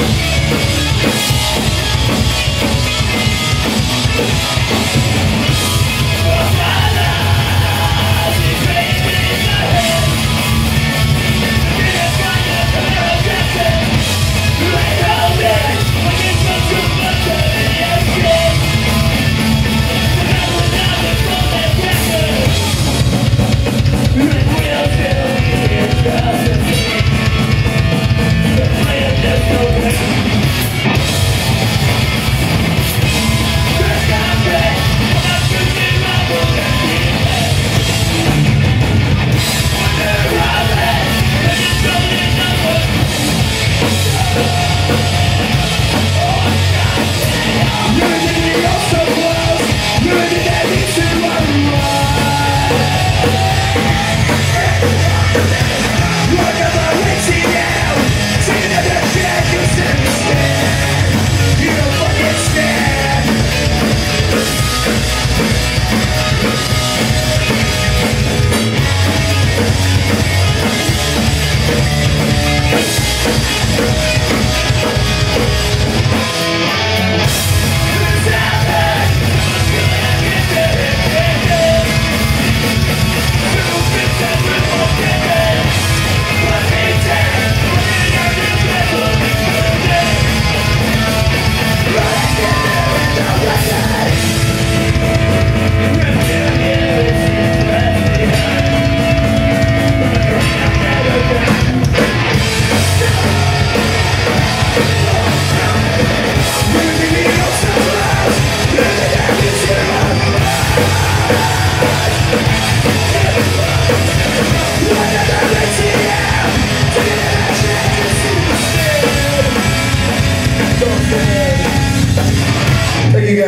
Música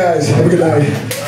guys. Have a good night.